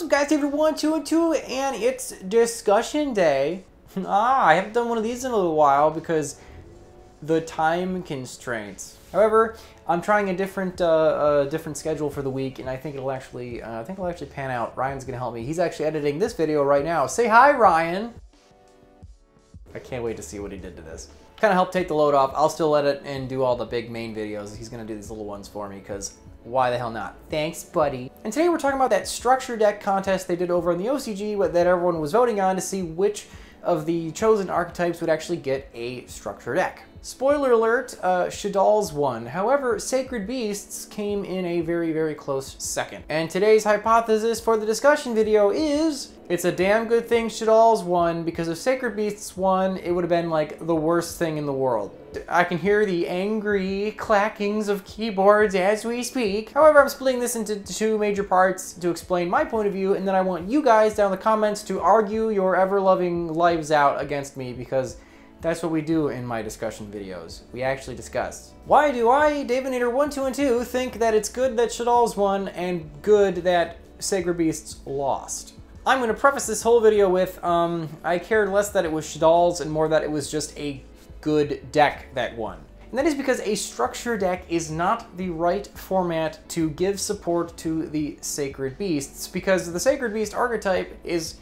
What's up guys, David one, two, and two, and it's discussion day. ah, I haven't done one of these in a little while because the time constraints. However, I'm trying a different uh, different schedule for the week, and I think it'll actually uh, I think it'll actually pan out. Ryan's gonna help me. He's actually editing this video right now. Say hi, Ryan. I can't wait to see what he did to this. Kind of help take the load off. I'll still edit and do all the big main videos. He's gonna do these little ones for me because why the hell not? Thanks, buddy. And today we're talking about that structure deck contest they did over on the OCG that everyone was voting on to see which of the chosen archetypes would actually get a structure deck. Spoiler alert, uh, Shaddolls won. However, Sacred Beasts came in a very, very close second. And today's hypothesis for the discussion video is it's a damn good thing Shaddolls won because if Sacred Beasts won, it would have been like the worst thing in the world. I can hear the angry clackings of keyboards as we speak. However, I'm splitting this into two major parts to explain my point of view, and then I want you guys down in the comments to argue your ever-loving lives out against me because that's what we do in my discussion videos. We actually discuss. Why do I, Davinator1, 2, and 2, think that it's good that Shaddolls won and good that Sacred Beasts lost? I'm going to preface this whole video with, um, I cared less that it was Shaddolls and more that it was just a good deck that won. And that is because a structure deck is not the right format to give support to the Sacred Beasts, because the Sacred Beast archetype is,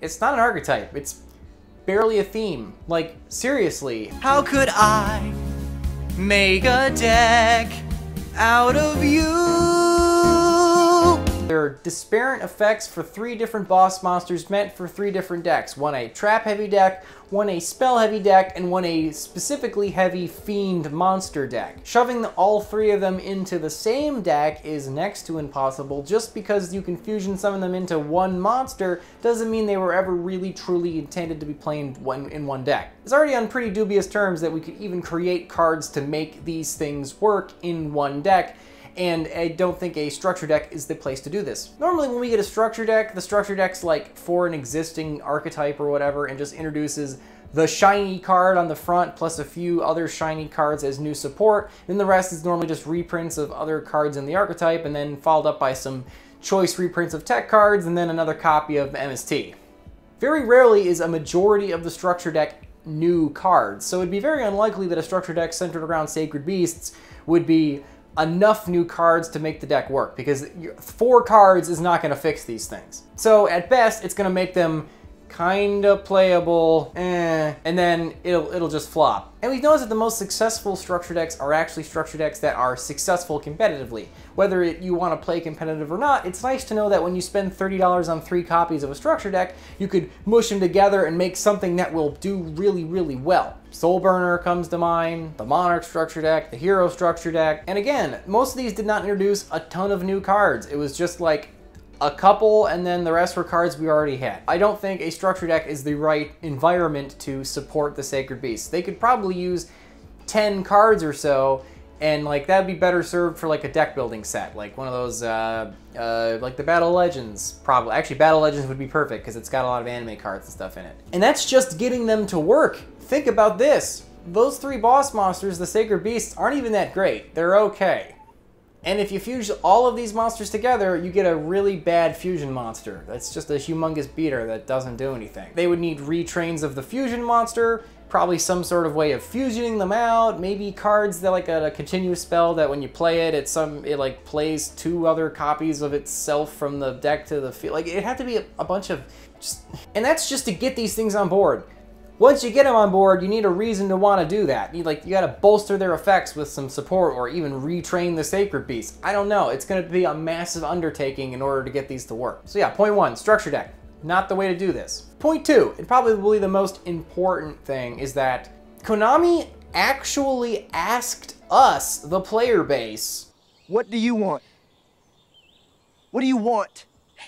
it's not an archetype, it's barely a theme. Like, seriously. How could I make a deck out of you? There are disparate effects for three different boss monsters meant for three different decks. One a trap heavy deck, one a spell heavy deck, and one a specifically heavy fiend monster deck. Shoving the, all three of them into the same deck is next to impossible. Just because you can fusion summon them into one monster doesn't mean they were ever really truly intended to be played one, in one deck. It's already on pretty dubious terms that we could even create cards to make these things work in one deck, and I don't think a structure deck is the place to do this. Normally when we get a structure deck, the structure deck's like for an existing archetype or whatever and just introduces the shiny card on the front plus a few other shiny cards as new support. Then the rest is normally just reprints of other cards in the archetype and then followed up by some choice reprints of tech cards and then another copy of MST. Very rarely is a majority of the structure deck new cards, so it'd be very unlikely that a structure deck centered around Sacred Beasts would be enough new cards to make the deck work because four cards is not going to fix these things. So at best, it's going to make them kind of playable, eh, and then it'll, it'll just flop. And we've noticed that the most successful structure decks are actually structure decks that are successful competitively. Whether it, you want to play competitive or not, it's nice to know that when you spend $30 on three copies of a structure deck, you could mush them together and make something that will do really, really well. Soulburner comes to mind, the Monarch structure deck, the Hero structure deck, and again, most of these did not introduce a ton of new cards. It was just like a couple, and then the rest were cards we already had. I don't think a structure deck is the right environment to support the Sacred Beasts. They could probably use 10 cards or so, and like that'd be better served for like a deck building set, like one of those, uh, uh, like the Battle Legends, probably. Actually, Battle Legends would be perfect because it's got a lot of anime cards and stuff in it. And that's just getting them to work. Think about this. Those three boss monsters, the Sacred Beasts, aren't even that great. They're okay. And if you fuse all of these monsters together, you get a really bad fusion monster. That's just a humongous beater that doesn't do anything. They would need retrains of the fusion monster, probably some sort of way of fusioning them out, maybe cards that like a, a continuous spell that when you play it, it some it like plays two other copies of itself from the deck to the field. Like it had to be a, a bunch of just, and that's just to get these things on board. Once you get them on board, you need a reason to want to do that. You like you got to bolster their effects with some support or even retrain the Sacred Beast. I don't know. It's going to be a massive undertaking in order to get these to work. So yeah, point one, structure deck. Not the way to do this. Point two, and probably the most important thing, is that Konami actually asked us, the player base, What do you want? What do you want?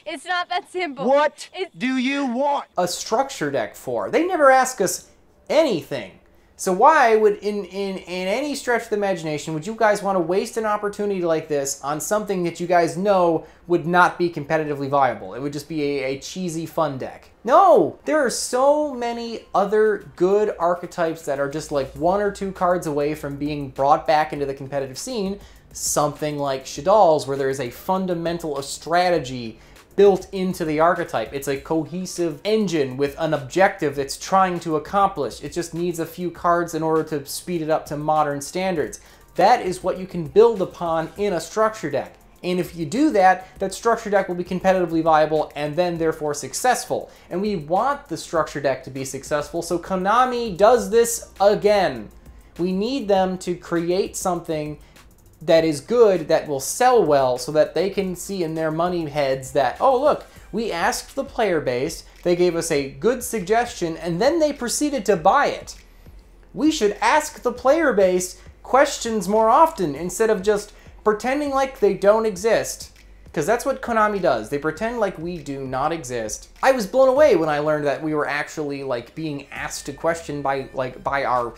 It's not that simple. What It's do you want? a structure deck for. They never ask us anything. So why would, in, in, in any stretch of the imagination, would you guys want to waste an opportunity like this on something that you guys know would not be competitively viable? It would just be a, a cheesy fun deck. No! There are so many other good archetypes that are just like one or two cards away from being brought back into the competitive scene. Something like Shaddolls, where there is a fundamental a strategy built into the archetype. It's a cohesive engine with an objective that's trying to accomplish. It just needs a few cards in order to speed it up to modern standards. That is what you can build upon in a structure deck. And if you do that, that structure deck will be competitively viable and then therefore successful. And we want the structure deck to be successful, so Konami does this again. We need them to create something that is good, that will sell well, so that they can see in their money heads that, oh, look, we asked the player base, they gave us a good suggestion, and then they proceeded to buy it. We should ask the player base questions more often instead of just pretending like they don't exist. Because that's what Konami does. They pretend like we do not exist. I was blown away when I learned that we were actually like being asked a question by like by our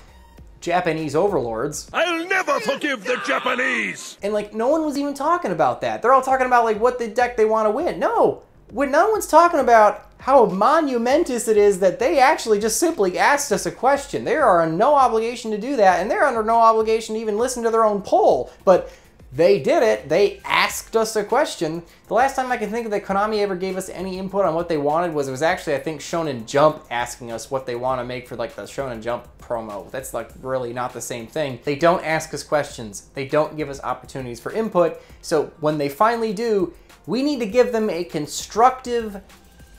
Japanese overlords. I'll never forgive the Japanese! And like no one was even talking about that. They're all talking about like what the deck they want to win. No, when no one's talking about how monumentous it is that they actually just simply asked us a question. They are under no obligation to do that, and they're under no obligation to even listen to their own poll. But they did it. They asked us a question. The last time I can think of that Konami ever gave us any input on what they wanted was it was actually I think Shonen Jump asking us what they want to make for like the Shonen Jump promo. That's like really not the same thing. They don't ask us questions. They don't give us opportunities for input. So when they finally do, we need to give them a constructive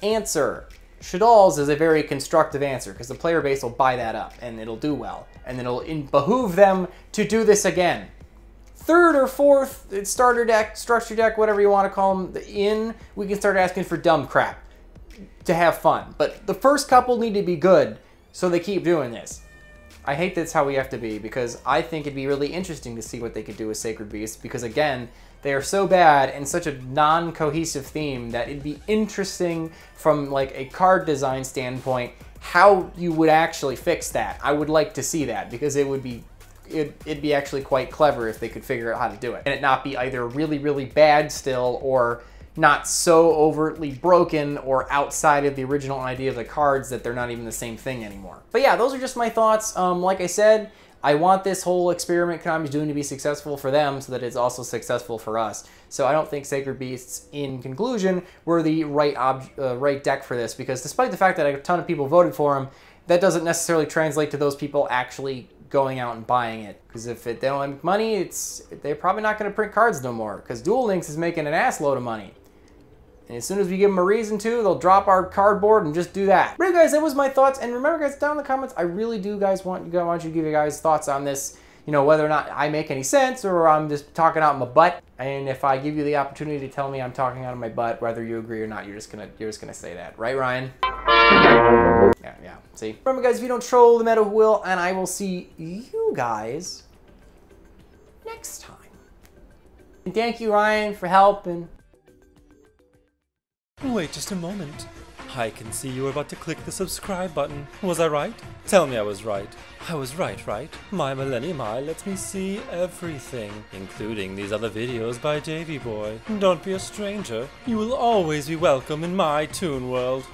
answer. Shaddolls is a very constructive answer because the player base will buy that up and it'll do well. And it'll behoove them to do this again third or fourth starter deck, structure deck, whatever you want to call them, in, we can start asking for dumb crap to have fun. But the first couple need to be good, so they keep doing this. I hate that's how we have to be because I think it'd be really interesting to see what they could do with Sacred Beasts because again, they are so bad and such a non-cohesive theme that it'd be interesting from like a card design standpoint how you would actually fix that. I would like to see that because it would be it, would be actually quite clever if they could figure out how to do it. And it not be either really, really bad still or not so overtly broken or outside of the original idea of the cards that they're not even the same thing anymore. But yeah, those are just my thoughts. Um, like I said, I want this whole experiment Konami's doing to be successful for them so that it's also successful for us. So I don't think Sacred Beasts, in conclusion, were the right, uh, right deck for this because despite the fact that a ton of people voted for them, that doesn't necessarily translate to those people actually going out and buying it. Because if it, they don't make money, it's they're probably not going to print cards no more. Because Duel Links is making an ass load of money. And as soon as we give them a reason to, they'll drop our cardboard and just do that. But guys, that was my thoughts. And remember, guys, down in the comments, I really do, guys, want you guys want you to give you guys thoughts on this. You know, whether or not I make any sense or I'm just talking out my butt. And if I give you the opportunity to tell me I'm talking out of my butt, whether you agree or not, you're just gonna you're just gonna say that, right, Ryan? Yeah, yeah. See? Remember, guys, if you don't troll, the meta will, and I will see you guys next time. And thank you, Ryan, for helping. Wait just a moment. I can see you were about to click the subscribe button. Was I right? Tell me I was right. I was right, right? My Millennium Eye lets me see everything, including these other videos by Davy Boy. Don't be a stranger. You will always be welcome in my Toon World.